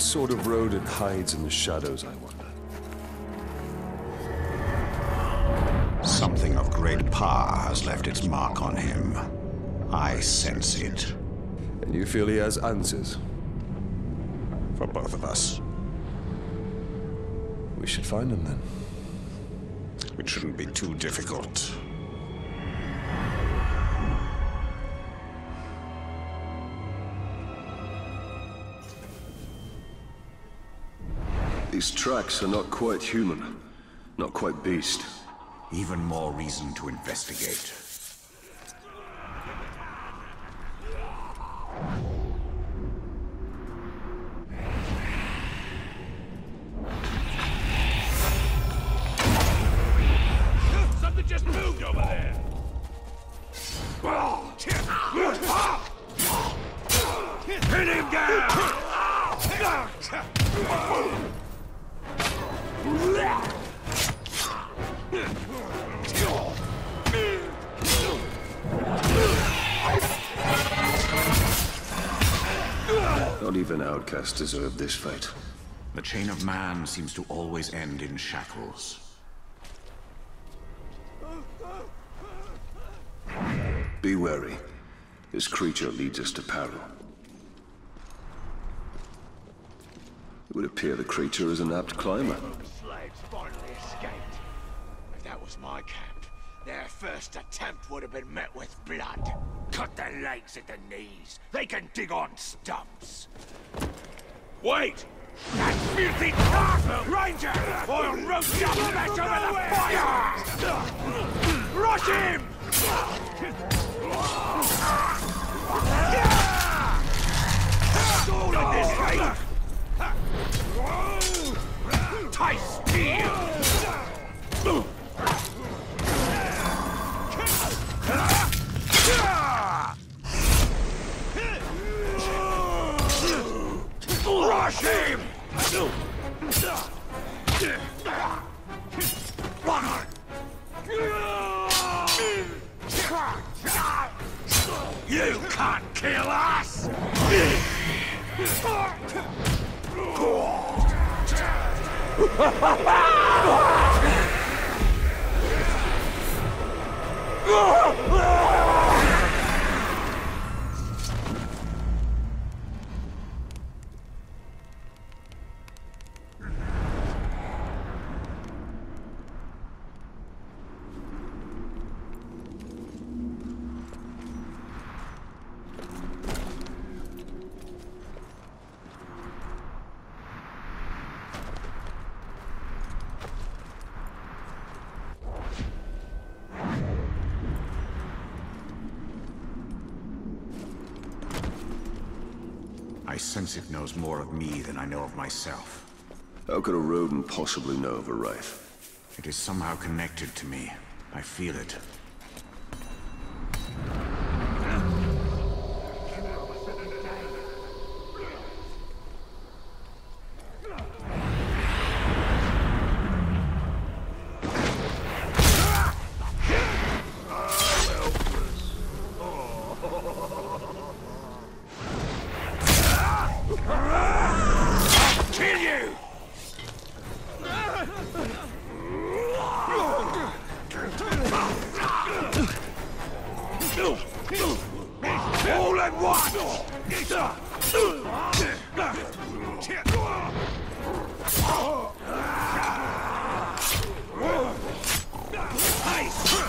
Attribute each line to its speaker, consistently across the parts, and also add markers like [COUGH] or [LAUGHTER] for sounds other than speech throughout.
Speaker 1: What sort of rodent hides in the shadows, I wonder?
Speaker 2: Something of great power has left its mark on him. I sense it.
Speaker 1: And you feel he has answers?
Speaker 2: For both of us.
Speaker 1: We should find him then.
Speaker 2: It shouldn't be too difficult.
Speaker 1: These tracks are not quite human. Not quite beast.
Speaker 2: Even more reason to investigate.
Speaker 3: Something just moved over there! Pin him!
Speaker 1: Not even outcasts deserve this fate.
Speaker 2: The chain of man seems to always end in shackles.
Speaker 1: Be wary. This creature leads us to peril. It would appear the creature is an apt climber.
Speaker 3: Slaves finally escaped. If that was my camp, their first attempt would have been met with blood. Cut their legs at the knees. They can dig on stumps. Wait! That filthy dog! Ranger! I'll roast your flesh over the fire! Rush him! All in this! Tight steel!
Speaker 2: I sense it knows more of me than I know of myself.
Speaker 1: How could a rodent possibly know of a wraith?
Speaker 2: It is somehow connected to me. I feel it.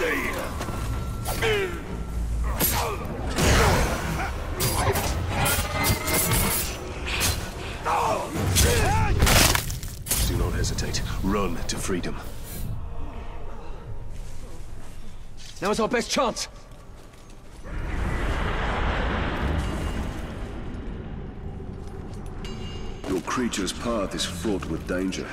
Speaker 1: Do not hesitate. Run to freedom.
Speaker 4: Now is our best chance.
Speaker 1: Your creature's path is fraught with danger.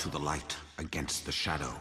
Speaker 2: To the light against the shadow.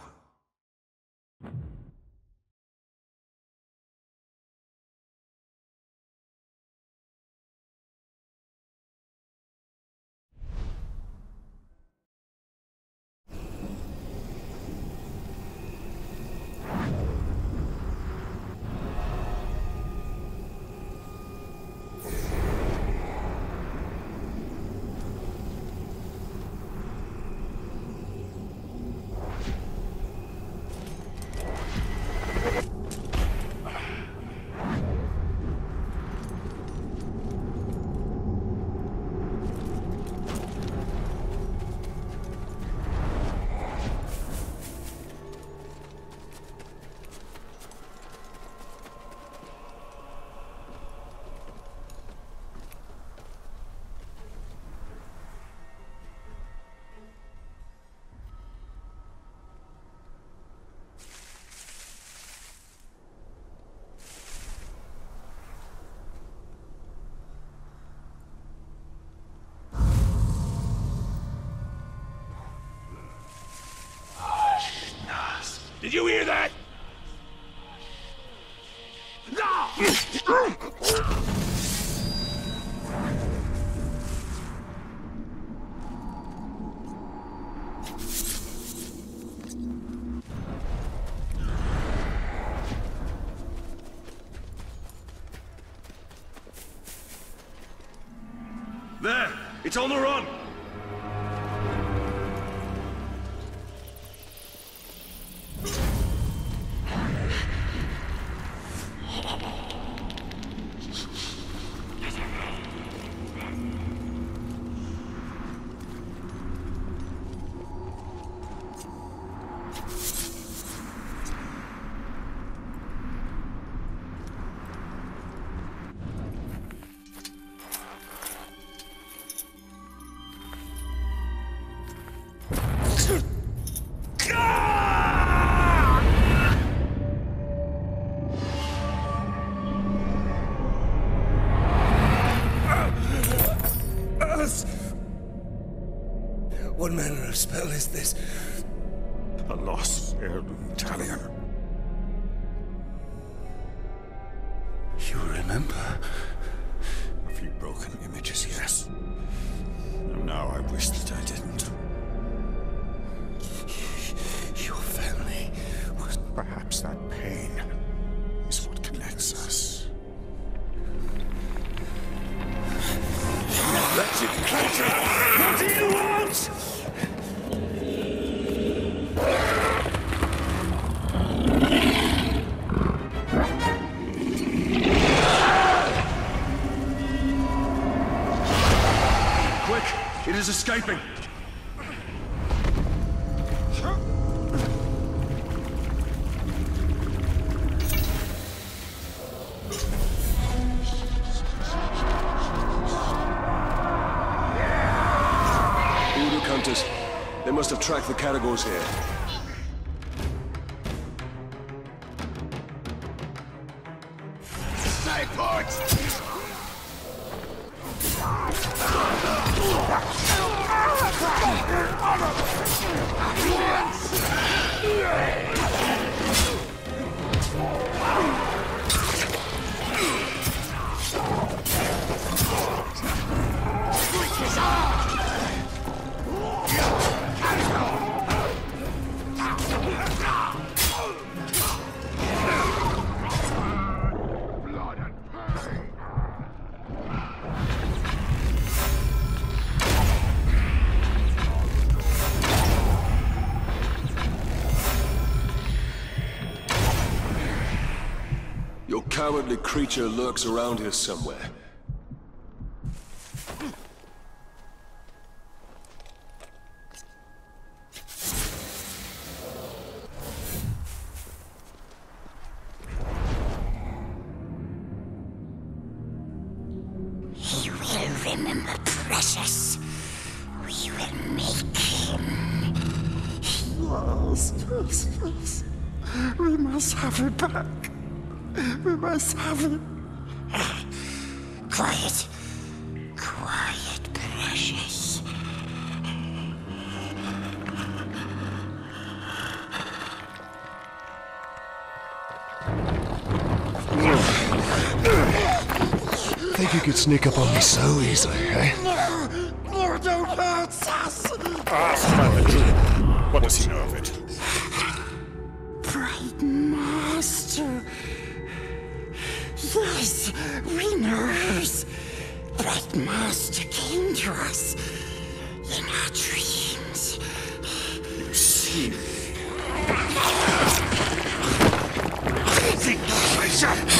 Speaker 3: Did you hear that? [LAUGHS]
Speaker 5: spell is this?
Speaker 1: A lost heirloom Talion.
Speaker 5: You remember? A few broken images, yes. And now I wish that I didn't. Your family was.
Speaker 2: Perhaps that pain is what connects us.
Speaker 1: Wretched creature! Is escaping! Hunters. They must have tracked the Caragors here. Cowardly creature lurks around here somewhere.
Speaker 6: He will remember Precious. We will make him.
Speaker 7: Yes, yes, yes. We must have it back. We must have it.
Speaker 6: Quiet. Quiet, precious.
Speaker 1: Think you could sneak up on me so easily, eh?
Speaker 7: No! No, don't hurt us!
Speaker 5: Ah, Ask What does he know of it?
Speaker 7: Knows. Bright Master came to us in our dreams.
Speaker 5: You see.
Speaker 7: Precious.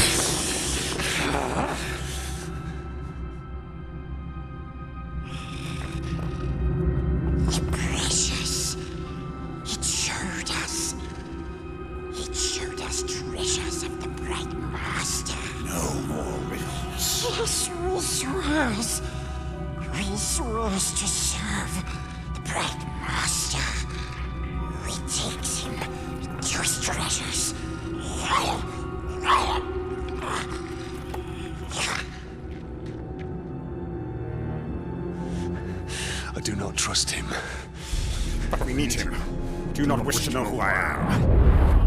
Speaker 7: Yes, we swears. We swears to serve the Bright Master. We takes him to his treasures.
Speaker 1: I do not trust him.
Speaker 5: But we need him. Do you not wish to know who I am?